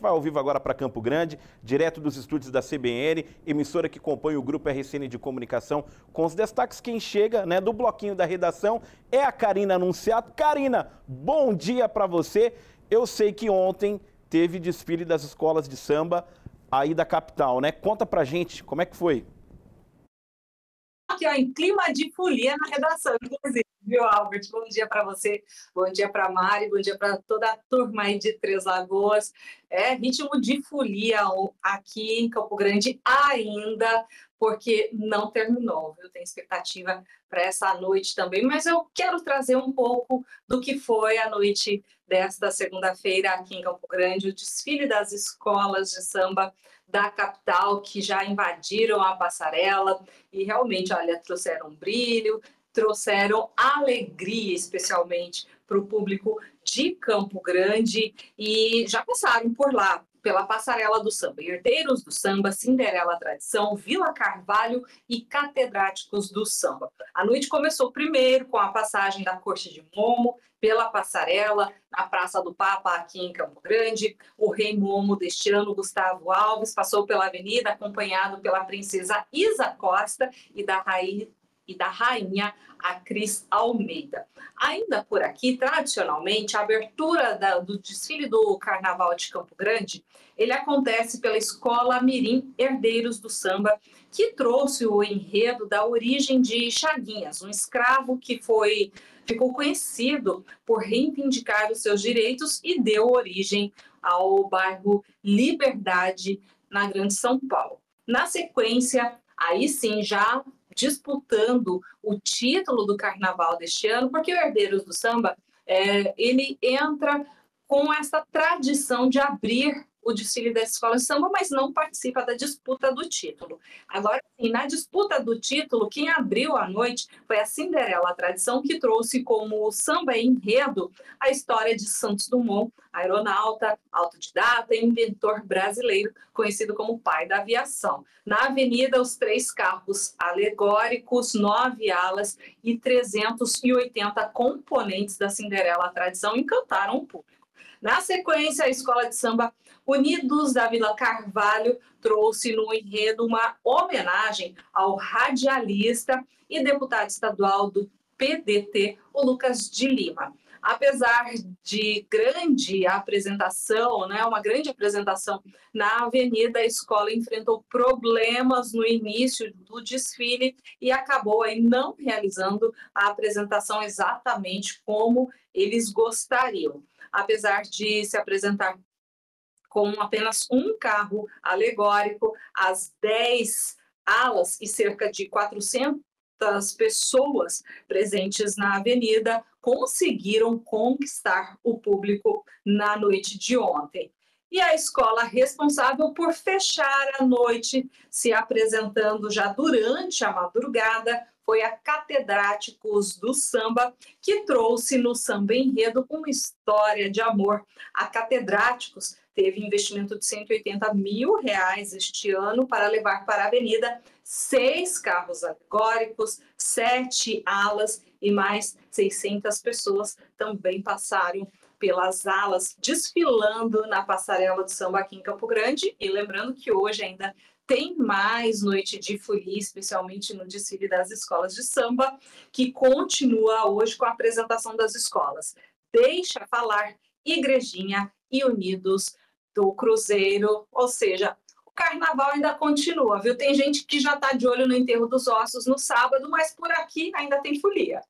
gente vai ao vivo agora para Campo Grande, direto dos estúdios da CBN, emissora que compõe o grupo RCN de Comunicação, com os destaques. Quem chega né, do bloquinho da redação é a Karina Anunciado. Karina, bom dia para você. Eu sei que ontem teve desfile das escolas de samba aí da capital, né? Conta pra gente como é que foi. Aqui, ó, em clima de folia na redação, inclusive viu, Albert? Bom dia para você, bom dia para Mari, bom dia para toda a turma aí de Três Lagoas. É ritmo de folia aqui em Campo Grande ainda, porque não terminou, viu? Tem expectativa para essa noite também, mas eu quero trazer um pouco do que foi a noite desta segunda-feira aqui em Campo Grande, o desfile das escolas de samba da capital que já invadiram a passarela e realmente, olha, trouxeram brilho, trouxeram alegria, especialmente para o público de Campo Grande, e já passaram por lá, pela Passarela do Samba, Herdeiros do Samba, Cinderela Tradição, Vila Carvalho e Catedráticos do Samba. A noite começou primeiro com a passagem da Corte de Momo pela passarela na Praça do Papa, aqui em Campo Grande. O rei Momo deste ano, Gustavo Alves, passou pela avenida acompanhado pela princesa Isa Costa e da rainha e da rainha a Cris Almeida. Ainda por aqui, tradicionalmente, a abertura da, do desfile do Carnaval de Campo Grande, ele acontece pela Escola Mirim Herdeiros do Samba, que trouxe o enredo da origem de Chaguinhas, um escravo que foi ficou conhecido por reivindicar os seus direitos e deu origem ao bairro Liberdade, na Grande São Paulo. Na sequência, aí sim, já disputando o título do carnaval deste ano, porque o Herdeiros do Samba é, ele entra com essa tradição de abrir o desfile da escola de samba, mas não participa da disputa do título. Agora sim, na disputa do título, quem abriu a noite foi a Cinderela Tradição, que trouxe como samba enredo a história de Santos Dumont, aeronauta, autodidata e inventor brasileiro, conhecido como pai da aviação. Na avenida, os três carros alegóricos, nove alas e 380 componentes da Cinderela Tradição encantaram o público. Na sequência, a escola de samba Unidos da Vila Carvalho trouxe no enredo uma homenagem ao radialista e deputado estadual do PDT, o Lucas de Lima. Apesar de grande apresentação, né, uma grande apresentação na avenida, a escola enfrentou problemas no início do desfile e acabou aí não realizando a apresentação exatamente como eles gostariam. Apesar de se apresentar com apenas um carro alegórico, as 10 alas e cerca de 400 pessoas presentes na avenida conseguiram conquistar o público na noite de ontem. E a escola responsável por fechar a noite, se apresentando já durante a madrugada, foi a Catedráticos do Samba, que trouxe no samba enredo uma história de amor. A Catedráticos teve investimento de 180 mil reais este ano para levar para a avenida seis carros alegóricos, sete alas e mais 600 pessoas também passaram pelas alas, desfilando na passarela do samba aqui em Campo Grande. E lembrando que hoje ainda tem mais noite de folia, especialmente no desfile das escolas de samba, que continua hoje com a apresentação das escolas. Deixa falar Igrejinha e Unidos do Cruzeiro, ou seja, o carnaval ainda continua, viu? Tem gente que já está de olho no enterro dos ossos no sábado, mas por aqui ainda tem folia.